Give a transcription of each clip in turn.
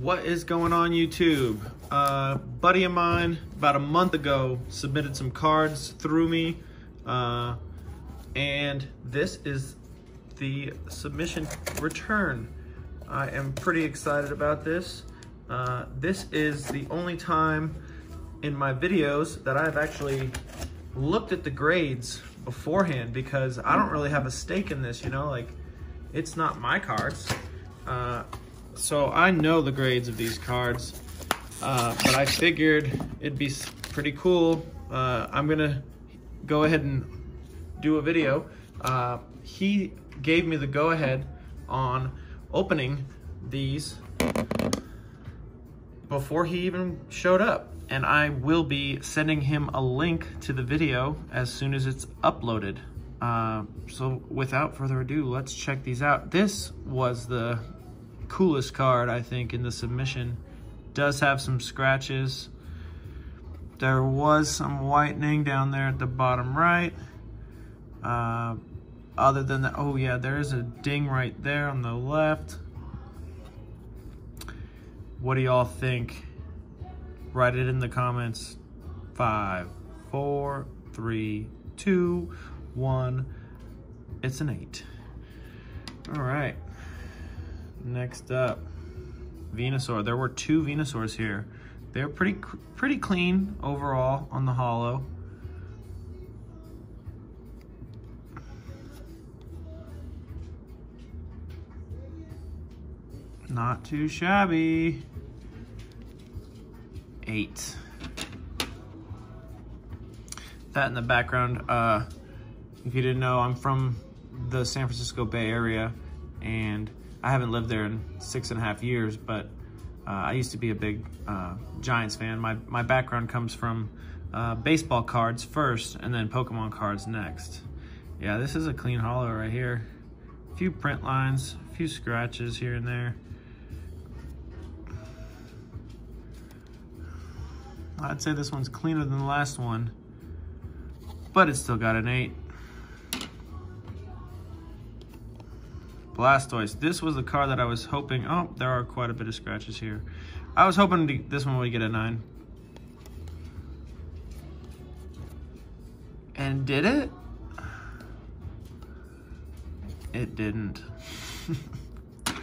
What is going on YouTube? Uh, buddy of mine about a month ago submitted some cards through me uh, and this is the submission return. I am pretty excited about this. Uh, this is the only time in my videos that I've actually looked at the grades beforehand because I don't really have a stake in this, you know, like it's not my cards. So I know the grades of these cards, uh, but I figured it'd be pretty cool. Uh, I'm gonna go ahead and do a video. Uh, he gave me the go ahead on opening these before he even showed up. And I will be sending him a link to the video as soon as it's uploaded. Uh, so without further ado, let's check these out. This was the coolest card, I think, in the submission. Does have some scratches. There was some whitening down there at the bottom right. Uh, other than that, oh yeah, there is a ding right there on the left. What do y'all think? Write it in the comments. Five, four, three, two, one. It's an eight. All right. Next up, Venusaur. There were two Venusaurs here. They're pretty pretty clean overall on the holo. Not too shabby. Eight. That in the background, uh, if you didn't know, I'm from the San Francisco Bay Area and I haven't lived there in six and a half years, but uh, I used to be a big uh, Giants fan. My, my background comes from uh, baseball cards first and then Pokemon cards next. Yeah, this is a clean holo right here. A few print lines, a few scratches here and there. I'd say this one's cleaner than the last one, but it's still got an 8. Blastoise. This was the card that I was hoping... Oh, there are quite a bit of scratches here. I was hoping to, this one would get a 9. And did it? It didn't.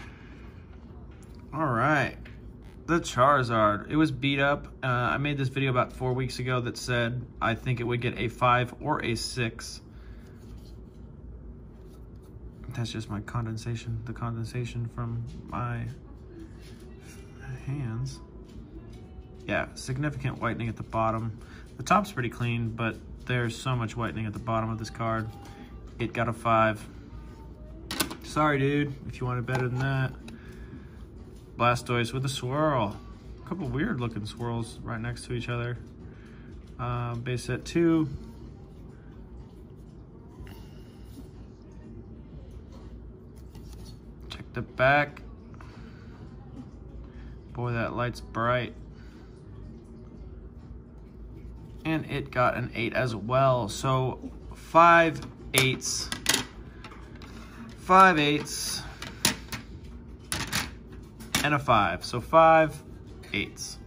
All right the Charizard. It was beat up. Uh, I made this video about four weeks ago that said I think it would get a five or a six. That's just my condensation, the condensation from my hands. Yeah, significant whitening at the bottom. The top's pretty clean, but there's so much whitening at the bottom of this card. It got a five. Sorry, dude, if you wanted better than that. Blastoise with a swirl. A couple weird looking swirls right next to each other. Uh, base set two. The back. Boy, that light's bright. And it got an eight as well. So five eights. Five eights and a five. So five eights.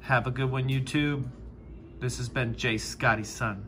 Have a good one, YouTube. This has been Jay Scotty Son.